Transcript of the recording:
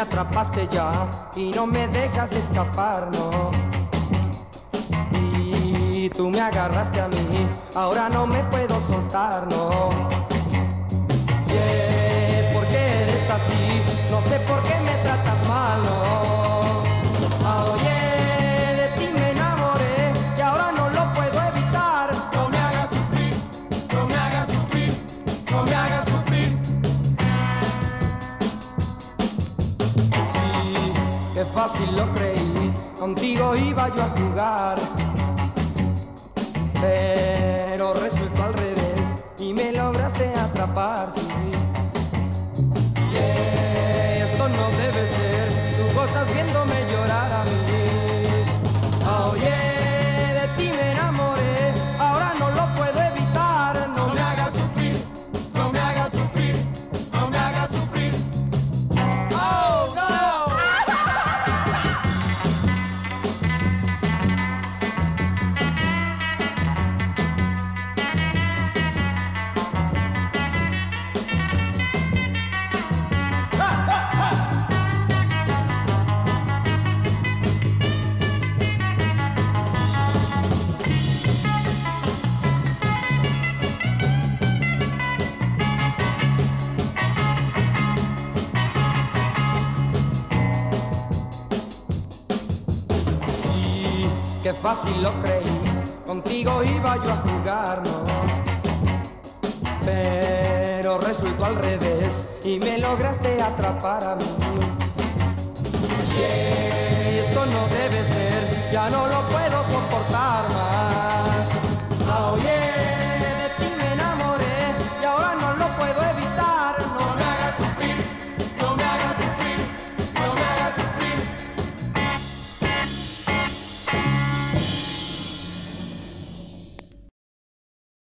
atrapaste ya y no me dejas escapar, no. Y tú me agarraste a mí, ahora no me puedo soltar, no. Yeah, ¿por qué eres así? No sé por qué me tratas mal, no. Ah, me ahora no lo puedo evitar. No me hagas sufrir, no me hagas fácil lo creí, contigo iba yo a jugar. Pero resultó al revés y me lograste atrapar, sí. Yeah, esto no debe ser, tú gozas viéndome llorar a mí. Oh yeah, qué fácil lo creí, contigo iba yo a jugar, no. Pero resultó al revés y me lograste atrapar a mí. Yeah, esto no debe ser, ya no lo puedo